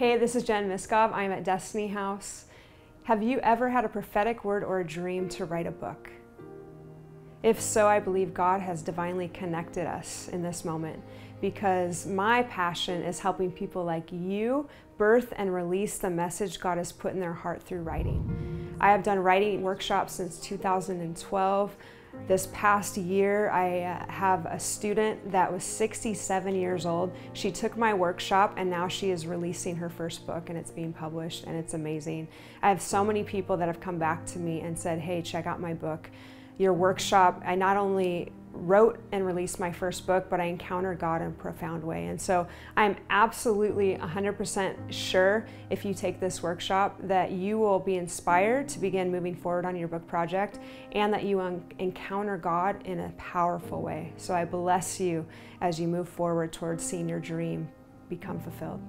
Hey, this is Jen Miskov. I'm at Destiny House. Have you ever had a prophetic word or a dream to write a book? If so, I believe God has divinely connected us in this moment because my passion is helping people like you birth and release the message God has put in their heart through writing. I have done writing workshops since 2012. This past year, I uh, have a student that was 67 years old. She took my workshop and now she is releasing her first book and it's being published and it's amazing. I have so many people that have come back to me and said, hey, check out my book. Your workshop, I not only wrote and released my first book, but I encountered God in a profound way. And so I'm absolutely 100% sure if you take this workshop that you will be inspired to begin moving forward on your book project and that you encounter God in a powerful way. So I bless you as you move forward towards seeing your dream become fulfilled.